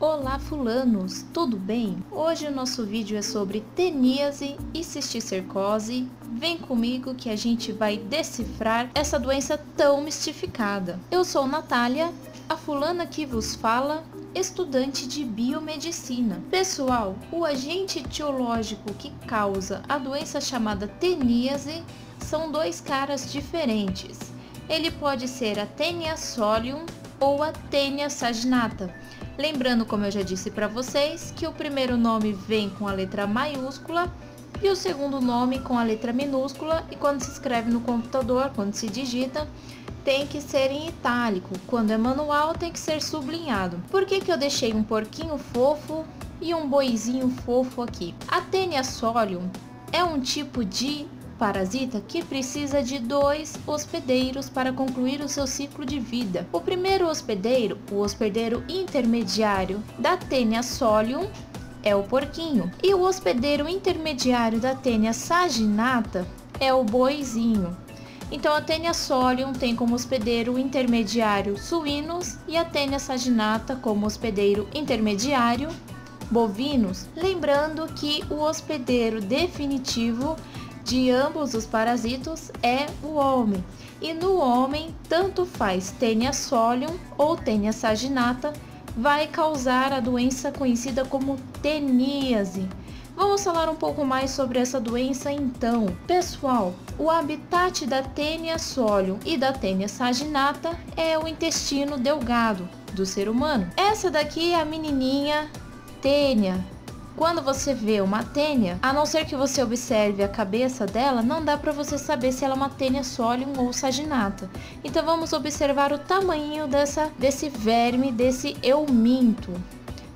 Olá fulanos, tudo bem? Hoje o nosso vídeo é sobre teníase e cisticercose. Vem comigo que a gente vai decifrar essa doença tão mistificada. Eu sou Natália, a fulana que vos fala, estudante de biomedicina. Pessoal, o agente etiológico que causa a doença chamada teníase são dois caras diferentes. Ele pode ser a Tenia solium ou a Tenia saginata Lembrando, como eu já disse para vocês, que o primeiro nome vem com a letra maiúscula e o segundo nome com a letra minúscula e quando se escreve no computador, quando se digita, tem que ser em itálico. Quando é manual, tem que ser sublinhado. Por que, que eu deixei um porquinho fofo e um boizinho fofo aqui? A Tenia solium é um tipo de parasita que precisa de dois hospedeiros para concluir o seu ciclo de vida. O primeiro hospedeiro, o hospedeiro intermediário da Tenia solium, é o porquinho, e o hospedeiro intermediário da Tenia saginata é o boizinho. Então a Tenia solium tem como hospedeiro intermediário suínos e a Tenia saginata como hospedeiro intermediário bovinos, lembrando que o hospedeiro definitivo de ambos os parasitos é o homem. E no homem, tanto faz Tenia solium ou Tenia saginata, vai causar a doença conhecida como teníase. Vamos falar um pouco mais sobre essa doença então. Pessoal, o habitat da Tenia solium e da Tenia saginata é o intestino delgado do ser humano. Essa daqui é a menininha Tênia, quando você vê uma tênia, a não ser que você observe a cabeça dela, não dá para você saber se ela é uma tênia solium ou saginata. Então vamos observar o tamanho dessa, desse verme, desse euminto.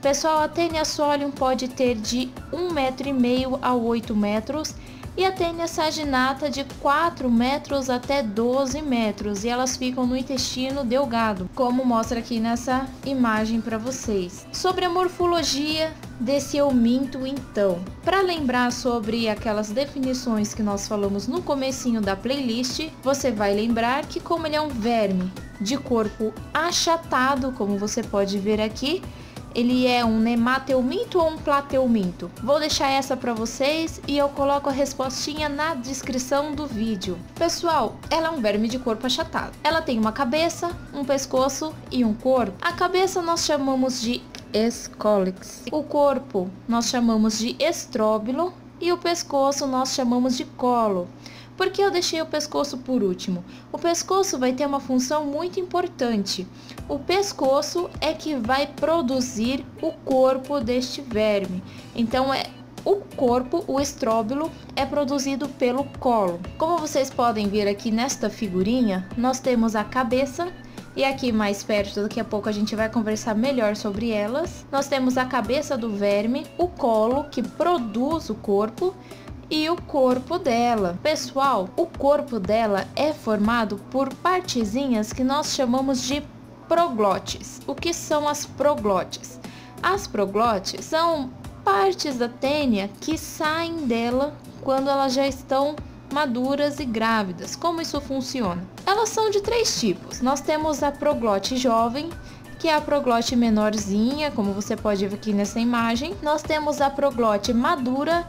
Pessoal, a tênia solium pode ter de 1,5 metro e meio a 8 metros e a tênia saginata de 4 metros até 12 metros e elas ficam no intestino delgado, como mostra aqui nessa imagem para vocês. Sobre a morfologia desse euminto então, para lembrar sobre aquelas definições que nós falamos no comecinho da playlist, você vai lembrar que como ele é um verme de corpo achatado, como você pode ver aqui, ele é um nemateuminto ou um plateuminto? Vou deixar essa para vocês e eu coloco a respostinha na descrição do vídeo. Pessoal, ela é um verme de corpo achatado. Ela tem uma cabeça, um pescoço e um corpo. A cabeça nós chamamos de escólix. O corpo nós chamamos de estróbilo e o pescoço nós chamamos de colo. Por que eu deixei o pescoço por último? O pescoço vai ter uma função muito importante. O pescoço é que vai produzir o corpo deste verme. Então é o corpo, o estróbilo, é produzido pelo colo. Como vocês podem ver aqui nesta figurinha, nós temos a cabeça, e aqui mais perto, daqui a pouco a gente vai conversar melhor sobre elas. Nós temos a cabeça do verme, o colo que produz o corpo e o corpo dela. Pessoal, o corpo dela é formado por partezinhas que nós chamamos de proglotes. O que são as proglotes? As proglotes são partes da tênia que saem dela quando elas já estão maduras e grávidas. Como isso funciona? Elas são de três tipos. Nós temos a proglote jovem, que é a proglote menorzinha, como você pode ver aqui nessa imagem. Nós temos a proglote madura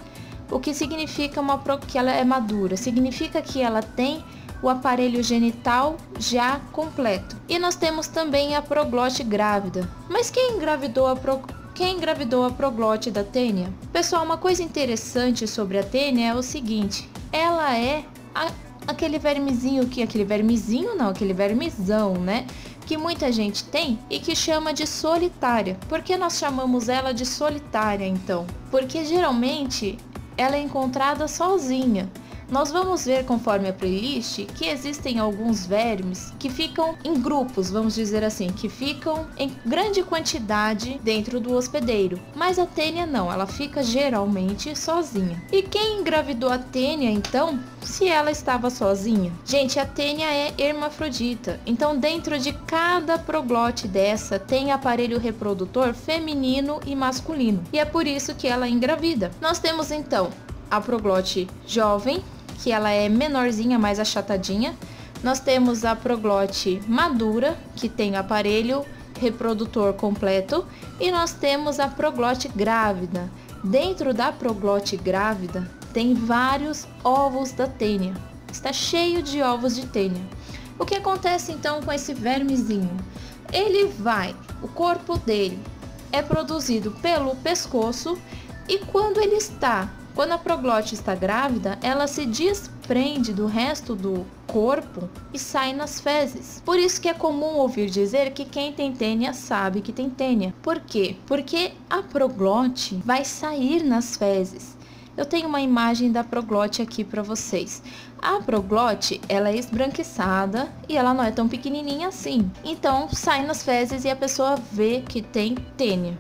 o que significa uma, que ela é madura? Significa que ela tem o aparelho genital já completo. E nós temos também a proglote grávida. Mas quem engravidou a pro... quem engravidou a proglote da tênia? Pessoal, uma coisa interessante sobre a tênia é o seguinte: ela é a... aquele vermezinho que aquele vermezinho não, aquele vermezão, né? que muita gente tem e que chama de solitária. Por que nós chamamos ela de solitária então? Porque geralmente ela é encontrada sozinha. Nós vamos ver conforme a playlist que existem alguns vermes que ficam em grupos, vamos dizer assim, que ficam em grande quantidade dentro do hospedeiro. Mas a tênia não, ela fica geralmente sozinha. E quem engravidou a tênia então, se ela estava sozinha? Gente, a tênia é hermafrodita, então dentro de cada proglote dessa tem aparelho reprodutor feminino e masculino. E é por isso que ela engravida. Nós temos então a proglote jovem, que ela é menorzinha, mais achatadinha. Nós temos a proglote madura, que tem aparelho reprodutor completo e nós temos a proglote grávida. Dentro da proglote grávida tem vários ovos da tênia. Está cheio de ovos de tênia. O que acontece então com esse vermezinho? Ele vai, o corpo dele é produzido pelo pescoço e quando ele está, quando a proglote está grávida, ela se desprende do resto do corpo e sai nas fezes. Por isso que é comum ouvir dizer que quem tem tênia sabe que tem tênia. Por quê? Porque a proglote vai sair nas fezes. Eu tenho uma imagem da proglote aqui para vocês. A proglote, ela é esbranquiçada e ela não é tão pequenininha assim. Então, sai nas fezes e a pessoa vê que tem tênia.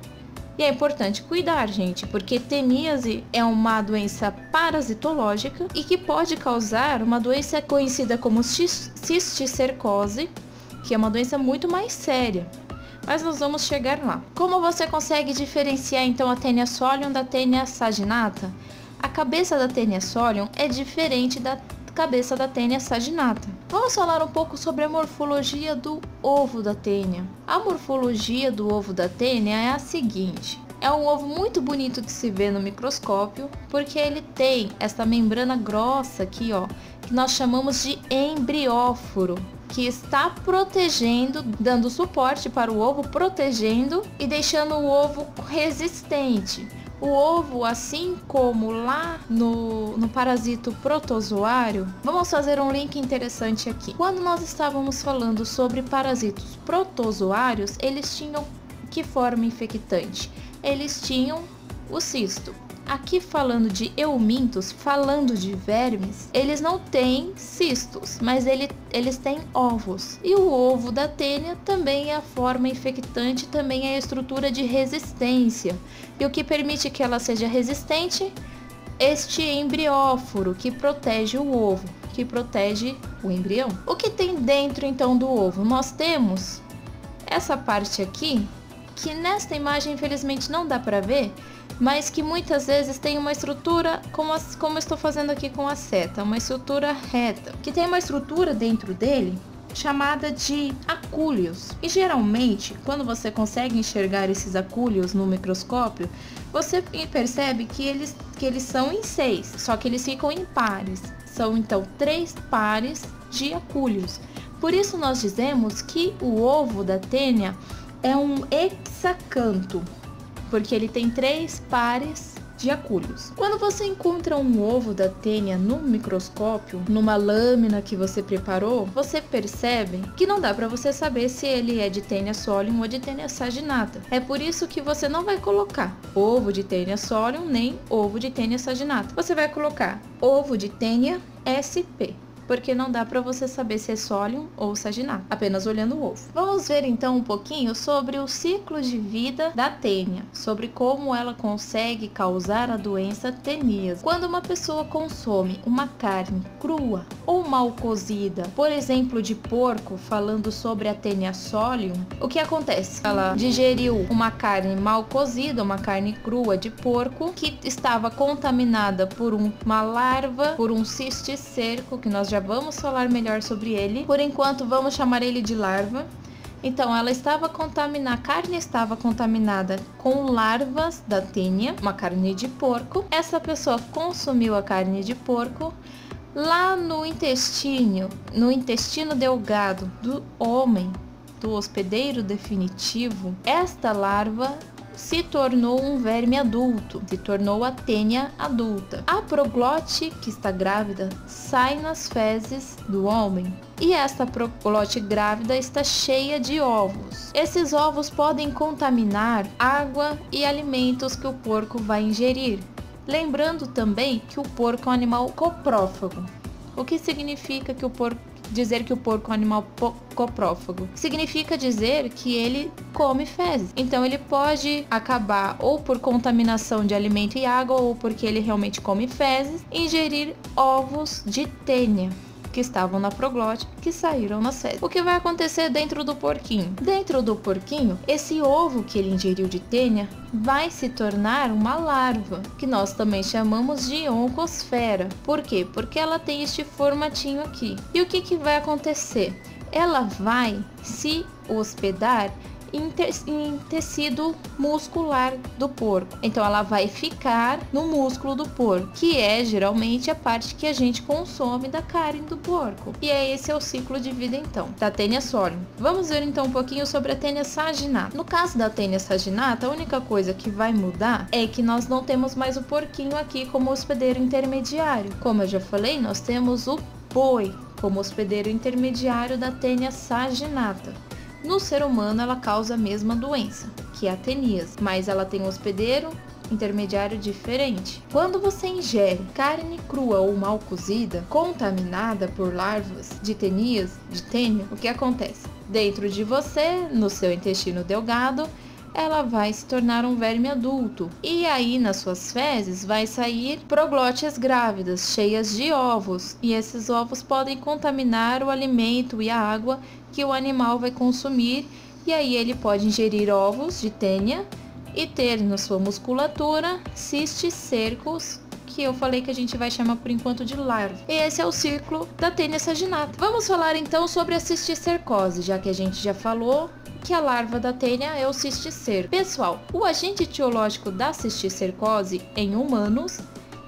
E é importante cuidar, gente, porque teníase é uma doença parasitológica e que pode causar uma doença conhecida como cisticercose, que é uma doença muito mais séria. Mas nós vamos chegar lá. Como você consegue diferenciar então a tênia solium da tênia saginata? A cabeça da tênia solium é diferente da cabeça da tênia saginata. Vamos falar um pouco sobre a morfologia do ovo da tênia. A morfologia do ovo da tênia é a seguinte: é um ovo muito bonito de se ver no microscópio, porque ele tem essa membrana grossa aqui, ó, que nós chamamos de embrióforo, que está protegendo, dando suporte para o ovo, protegendo e deixando o ovo resistente. O ovo, assim como lá no, no parasito protozoário, vamos fazer um link interessante aqui. Quando nós estávamos falando sobre parasitos protozoários, eles tinham que forma infectante? Eles tinham o cisto. Aqui falando de eumintos, falando de vermes, eles não têm cistos, mas ele, eles têm ovos. E o ovo da tênia também é a forma infectante, também é a estrutura de resistência. E o que permite que ela seja resistente? Este embrióforo que protege o ovo, que protege o embrião. O que tem dentro então do ovo? Nós temos essa parte aqui, que nesta imagem infelizmente não dá para ver, mas que muitas vezes tem uma estrutura como, as, como estou fazendo aqui com a seta, uma estrutura reta, que tem uma estrutura dentro dele chamada de acúleos. E geralmente, quando você consegue enxergar esses acúleos no microscópio, você percebe que eles, que eles são em seis, só que eles ficam em pares. São então três pares de acúleos. Por isso nós dizemos que o ovo da tênia é um hexacanto, porque ele tem três pares de acúlios. Quando você encontra um ovo da tênia no microscópio, numa lâmina que você preparou, você percebe que não dá para você saber se ele é de tênia solium ou de tênia saginata. É por isso que você não vai colocar ovo de tênia solium nem ovo de tênia saginata. Você vai colocar ovo de tênia SP porque não dá para você saber se é sólium ou saginato, apenas olhando o ovo. Vamos ver então um pouquinho sobre o ciclo de vida da tênia, sobre como ela consegue causar a doença teníase. Quando uma pessoa consome uma carne crua ou mal cozida, por exemplo, de porco, falando sobre a tênia solium, o que acontece? Ela digeriu uma carne mal cozida, uma carne crua de porco, que estava contaminada por uma larva, por um cisticerco, que nós já vamos falar melhor sobre ele. Por enquanto, vamos chamar ele de larva. Então, ela estava contaminada, a carne estava contaminada com larvas da tênia, uma carne de porco. Essa pessoa consumiu a carne de porco. Lá no intestino, no intestino delgado do homem, do hospedeiro definitivo, esta larva se tornou um verme adulto, se tornou a tênia adulta. A proglote, que está grávida, sai nas fezes do homem. E esta proglote grávida está cheia de ovos. Esses ovos podem contaminar água e alimentos que o porco vai ingerir. Lembrando também que o porco é um animal coprófago. O que significa que o porco dizer que o porco é um animal coprófago. Significa dizer que ele come fezes. Então ele pode acabar ou por contaminação de alimento e água ou porque ele realmente come fezes, ingerir ovos de tênia que estavam na proglote que saíram na sede. O que vai acontecer dentro do porquinho? Dentro do porquinho, esse ovo que ele ingeriu de tênia vai se tornar uma larva, que nós também chamamos de oncosfera. Por quê? Porque ela tem este formatinho aqui. E o que, que vai acontecer? Ela vai se hospedar em, te em tecido muscular do porco. Então ela vai ficar no músculo do porco, que é geralmente a parte que a gente consome da carne do porco. E é esse é o ciclo de vida então, da tênia solium. Vamos ver então um pouquinho sobre a tênia saginata. No caso da tênia saginata, a única coisa que vai mudar é que nós não temos mais o porquinho aqui como hospedeiro intermediário. Como eu já falei, nós temos o boi como hospedeiro intermediário da tênia saginata. No ser humano, ela causa a mesma doença, que é a teníase, mas ela tem um hospedeiro intermediário diferente. Quando você ingere carne crua ou mal cozida, contaminada por larvas de tenias, de tênia, o que acontece? Dentro de você, no seu intestino delgado, ela vai se tornar um verme adulto. E aí, nas suas fezes, vai sair proglótias grávidas, cheias de ovos. E esses ovos podem contaminar o alimento e a água que o animal vai consumir. E aí, ele pode ingerir ovos de tênia e ter na sua musculatura cistes cercos que eu falei que a gente vai chamar por enquanto de larva. E esse é o ciclo da tênia saginata. Vamos falar então sobre a cisticercose, já que a gente já falou que a larva da tênia é o cisticerco. Pessoal, o agente etiológico da cisticercose em humanos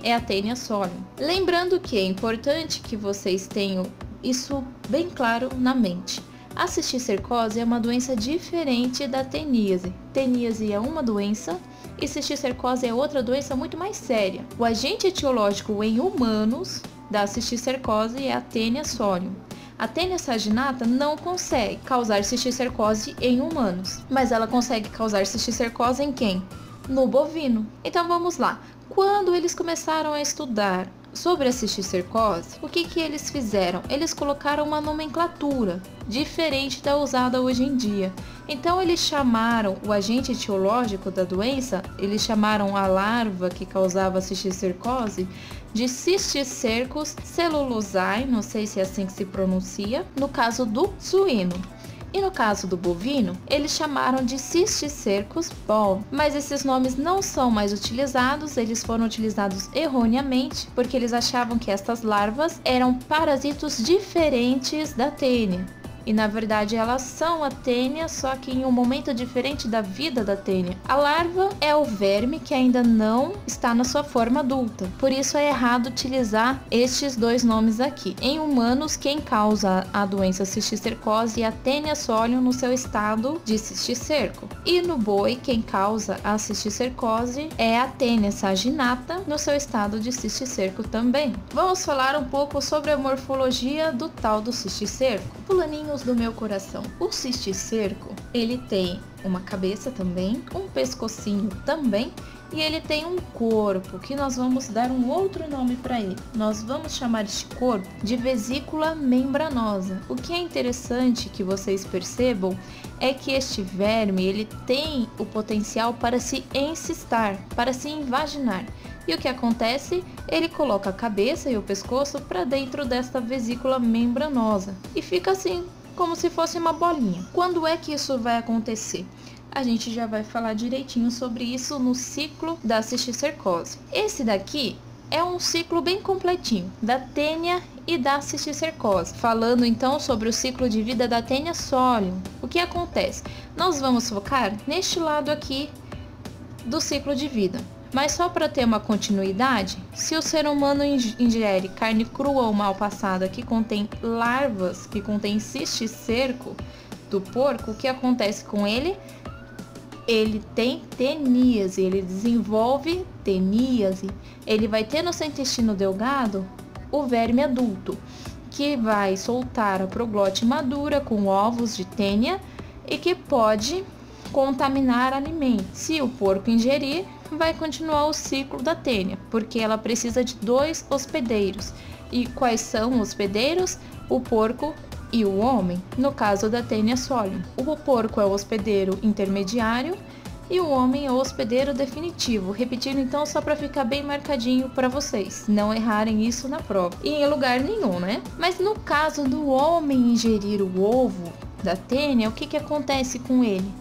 é a tênia solium. Lembrando que é importante que vocês tenham isso bem claro na mente. A cisticercose é uma doença diferente da teníase. Teníase é uma doença e cisticercose é outra doença muito mais séria. O agente etiológico em humanos da cisticercose é a tênia solium. A tênia saginata não consegue causar cisticercose em humanos, mas ela consegue causar cisticercose em quem? No bovino. Então vamos lá. Quando eles começaram a estudar sobre a cisticercose, o que, que eles fizeram? Eles colocaram uma nomenclatura diferente da usada hoje em dia. Então eles chamaram o agente etiológico da doença, eles chamaram a larva que causava cisticercose de cisticercos celulosae, não sei se é assim que se pronuncia, no caso do suíno. E no caso do bovino, eles chamaram de cisticercus bol, mas esses nomes não são mais utilizados, eles foram utilizados erroneamente, porque eles achavam que estas larvas eram parasitos diferentes da tênia e na verdade elas são a tênia, só que em um momento diferente da vida da tênia. A larva é o verme que ainda não está na sua forma adulta, por isso é errado utilizar estes dois nomes aqui. Em humanos, quem causa a doença cisticercose é a tênia solium no seu estado de cisticerco. E no boi, quem causa a cisticercose é a tênia saginata no seu estado de cisticerco também. Vamos falar um pouco sobre a morfologia do tal do cisticerco. Do meu coração. O cisticerco, ele tem uma cabeça também, um pescocinho também, e ele tem um corpo que nós vamos dar um outro nome para ele. Nós vamos chamar este corpo de vesícula membranosa. O que é interessante que vocês percebam é que este verme ele tem o potencial para se encistar, para se invaginar. E o que acontece? Ele coloca a cabeça e o pescoço para dentro desta vesícula membranosa e fica assim como se fosse uma bolinha. Quando é que isso vai acontecer? A gente já vai falar direitinho sobre isso no ciclo da cisticercose. Esse daqui é um ciclo bem completinho da tênia e da cisticercose. Falando então sobre o ciclo de vida da tênia solium. O que acontece? Nós vamos focar neste lado aqui do ciclo de vida. Mas só para ter uma continuidade, se o ser humano ingere carne crua ou mal passada que contém larvas, que contém cisticerco do porco, o que acontece com ele? Ele tem teníase, ele desenvolve teníase. Ele vai ter no seu intestino delgado o verme adulto, que vai soltar a proglote madura com ovos de tênia e que pode contaminar alimento. Se o porco ingerir, vai continuar o ciclo da tênia, porque ela precisa de dois hospedeiros. E quais são os hospedeiros? O porco e o homem, no caso da tênia solium. O porco é o hospedeiro intermediário e o homem é o hospedeiro definitivo. Repetindo então só para ficar bem marcadinho para vocês, não errarem isso na prova. E em lugar nenhum, né? Mas no caso do homem ingerir o ovo da tênia, o que, que acontece com ele?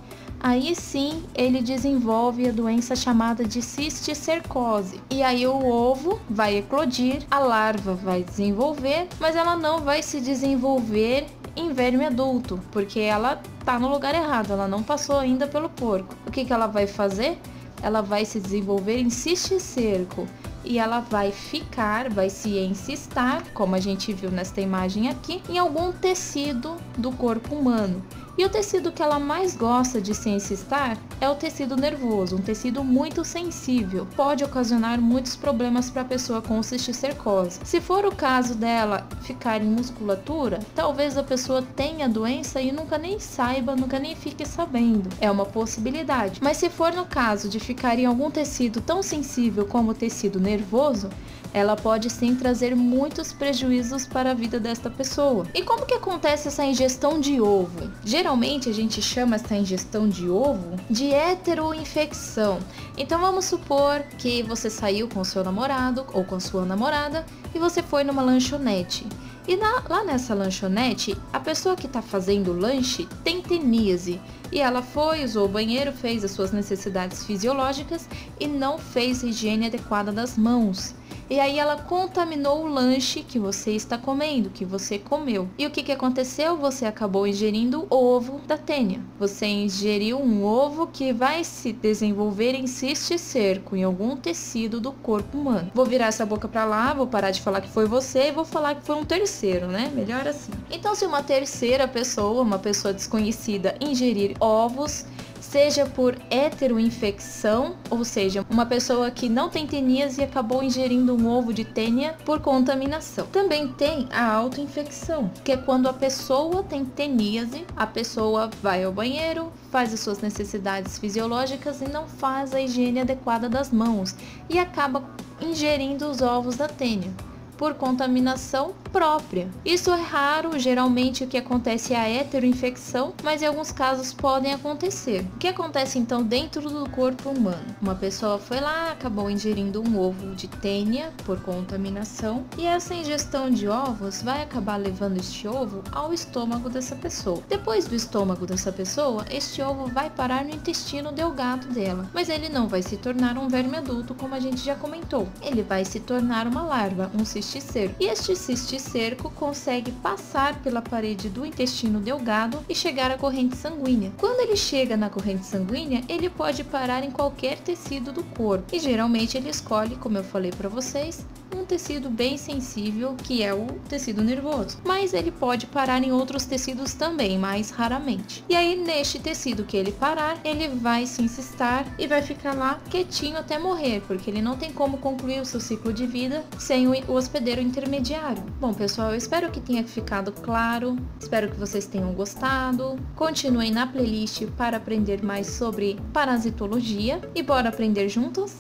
Aí sim ele desenvolve a doença chamada de cisticercose. E aí o ovo vai eclodir, a larva vai desenvolver, mas ela não vai se desenvolver em verme adulto, porque ela tá no lugar errado, ela não passou ainda pelo porco. O que, que ela vai fazer? Ela vai se desenvolver em cisticerco e ela vai ficar, vai se encistar, como a gente viu nesta imagem aqui, em algum tecido do corpo humano. E o tecido que ela mais gosta de se encistar é o tecido nervoso, um tecido muito sensível. Pode ocasionar muitos problemas para a pessoa com cisticercose. Se for o caso dela ficar em musculatura, talvez a pessoa tenha doença e nunca nem saiba, nunca nem fique sabendo. É uma possibilidade. Mas se for no caso de ficar em algum tecido tão sensível como o tecido nervoso, ela pode sim trazer muitos prejuízos para a vida desta pessoa. E como que acontece essa ingestão de ovo? Geralmente a gente chama essa ingestão de ovo de heteroinfecção. Então vamos supor que você saiu com seu namorado ou com sua namorada e você foi numa lanchonete. E na, lá nessa lanchonete, a pessoa que está fazendo o lanche tem teníase. E ela foi, usou o banheiro, fez as suas necessidades fisiológicas e não fez higiene adequada das mãos. E aí ela contaminou o lanche que você está comendo, que você comeu. E o que, que aconteceu? Você acabou ingerindo ovo da tênia. Você ingeriu um ovo que vai se desenvolver em cisticerco, em algum tecido do corpo humano. Vou virar essa boca para lá, vou parar de falar que foi você e vou falar que foi um terceiro, né? Melhor assim. Então, se uma terceira pessoa, uma pessoa desconhecida, ingerir ovos, seja por heteroinfecção, ou seja, uma pessoa que não tem tenias e acabou ingerindo um ovo de tênia por contaminação. Também tem a autoinfecção, que é quando a pessoa tem teníase, a pessoa vai ao banheiro, faz as suas necessidades fisiológicas e não faz a higiene adequada das mãos e acaba ingerindo os ovos da tênia por contaminação própria. Isso é raro, geralmente o que acontece é a heteroinfecção, mas em alguns casos podem acontecer. O que acontece então dentro do corpo humano? Uma pessoa foi lá, acabou ingerindo um ovo de tênia por contaminação, e essa ingestão de ovos vai acabar levando este ovo ao estômago dessa pessoa. Depois do estômago dessa pessoa, este ovo vai parar no intestino delgado dela, mas ele não vai se tornar um verme adulto como a gente já comentou. Ele vai se tornar uma larva, um cisticerco. E este cisticerco consegue passar pela parede do intestino delgado e chegar à corrente sanguínea. Quando ele chega na corrente sanguínea, ele pode parar em qualquer tecido do corpo. E geralmente ele escolhe, como eu falei para vocês, um tecido bem sensível, que é o tecido nervoso. Mas ele pode parar em outros tecidos também, mais raramente. E aí, neste tecido que ele parar, ele vai se incistar e vai ficar lá quietinho até morrer, porque ele não tem como concluir o seu ciclo de vida sem o hospedeiro intermediário. Bom, pessoal, eu espero que tenha ficado claro. Espero que vocês tenham gostado. Continuem na playlist para aprender mais sobre parasitologia e bora aprender juntos?